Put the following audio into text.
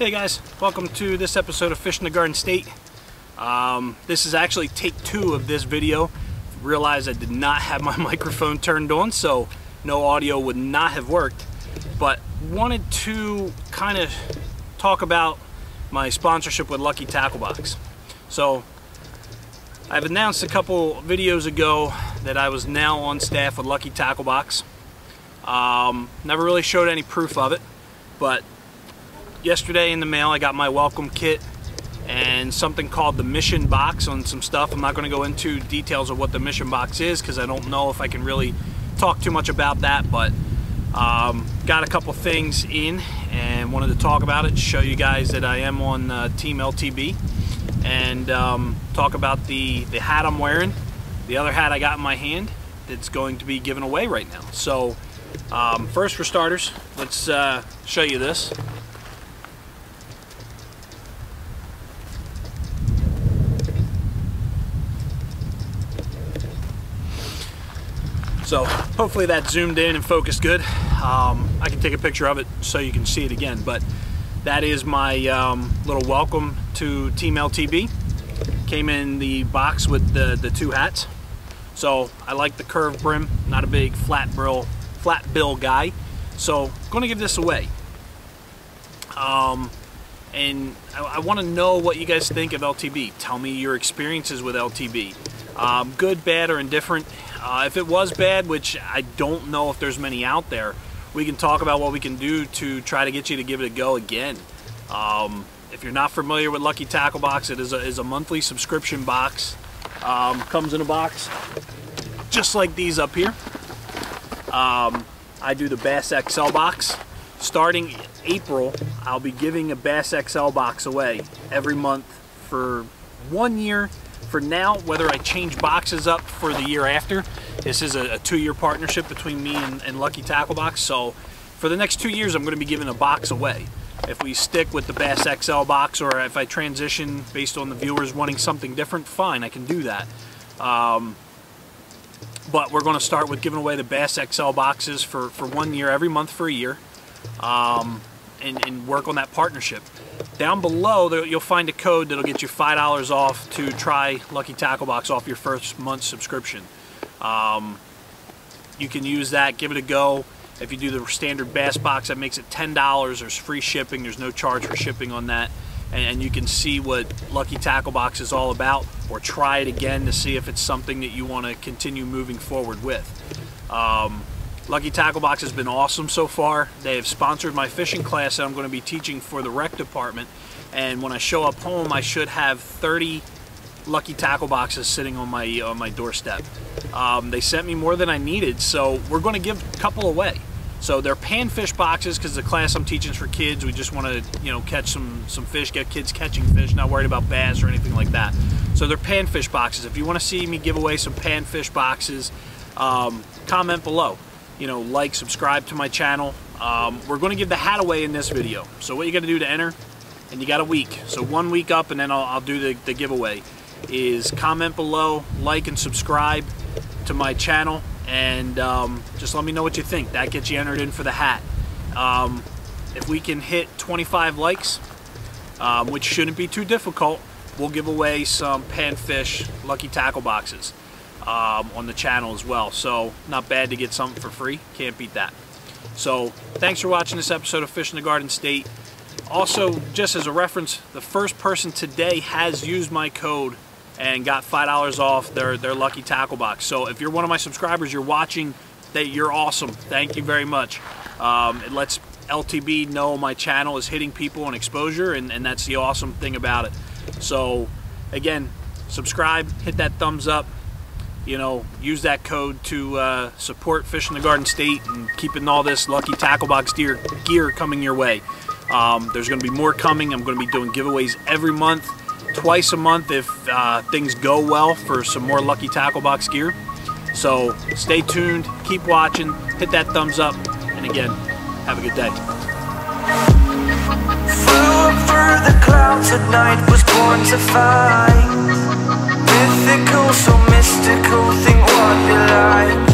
Okay guys, welcome to this episode of Fishing the Garden State. Um, this is actually take two of this video. Realized I did not have my microphone turned on, so no audio would not have worked. But wanted to kind of talk about my sponsorship with Lucky Tackle Box. So I've announced a couple videos ago that I was now on staff with Lucky Tackle Box. Um, never really showed any proof of it, but yesterday in the mail I got my welcome kit and something called the mission box on some stuff. I'm not going to go into details of what the mission box is because I don't know if I can really talk too much about that, but um, got a couple things in and wanted to talk about it, show you guys that I am on uh, Team LTB and um, talk about the, the hat I'm wearing, the other hat I got in my hand that's going to be given away right now. So um, first for starters, let's uh, show you this. So hopefully that zoomed in and focused good. Um, I can take a picture of it so you can see it again, but that is my um, little welcome to Team LTB. Came in the box with the, the two hats. So I like the curved brim, not a big flat bill, flat bill guy. So going to give this away. Um, and I, I want to know what you guys think of LTB. Tell me your experiences with LTB. Um, good, bad, or indifferent. Uh, if it was bad, which I don't know if there's many out there, we can talk about what we can do to try to get you to give it a go again. Um, if you're not familiar with Lucky Tackle Box, it is a, is a monthly subscription box. Um, comes in a box just like these up here. Um, I do the Bass XL box. Starting April, I'll be giving a Bass XL box away every month for one year for now, whether I change boxes up for the year after, this is a, a two-year partnership between me and, and, Lucky Tackle Box. So for the next two years, I'm going to be giving a box away. If we stick with the Bass XL box or if I transition based on the viewers wanting something different, fine, I can do that. Um, but we're going to start with giving away the Bass XL boxes for, for one year, every month for a year, um, and, and work on that partnership. Down below, you'll find a code that'll get you $5 off to try Lucky Tackle Box off your first month subscription. Um, you can use that, give it a go. If you do the standard Bass Box, that makes it $10. There's free shipping. There's no charge for shipping on that. And you can see what Lucky Tackle Box is all about or try it again to see if it's something that you want to continue moving forward with. Um, Lucky Tackle Box has been awesome so far. They have sponsored my fishing class that I'm going to be teaching for the rec department. And when I show up home, I should have 30 Lucky Tackle Boxes sitting on my on my doorstep. Um, they sent me more than I needed, so we're going to give a couple away. So they're panfish boxes because the class I'm teaching is for kids. We just want to, you know, catch some some fish, get kids catching fish, not worried about bass or anything like that. So they're panfish boxes. If you want to see me give away some panfish boxes, um, comment below you know, like, subscribe to my channel. Um, we're going to give the hat away in this video. So what you got to do to enter, and you got a week. So one week up, and then I'll, I'll do the, the giveaway, is comment below, like and subscribe to my channel, and um, just let me know what you think. That gets you entered in for the hat. Um, if we can hit 25 likes, um, which shouldn't be too difficult, we'll give away some panfish lucky tackle boxes um, on the channel as well. So not bad to get something for free. Can't beat that. So thanks for watching this episode of Fishing the Garden State. Also, just as a reference, the first person today has used my code and got $5 off their, their lucky tackle box. So if you're one of my subscribers, you're watching, that you're awesome. Thank you very much. Um, it lets LTB know my channel is hitting people on exposure, and, and that's the awesome thing about it. So again, subscribe, hit that thumbs up, you know, use that code to uh, support Fishing the Garden State and keeping all this lucky tackle box gear, gear coming your way. Um, there's going to be more coming. I'm going to be doing giveaways every month, twice a month if uh, things go well for some more lucky tackle box gear. So stay tuned, keep watching, hit that thumbs up, and again, have a good day. The clouds at night, was born to fight mythical, so mystical Think what you like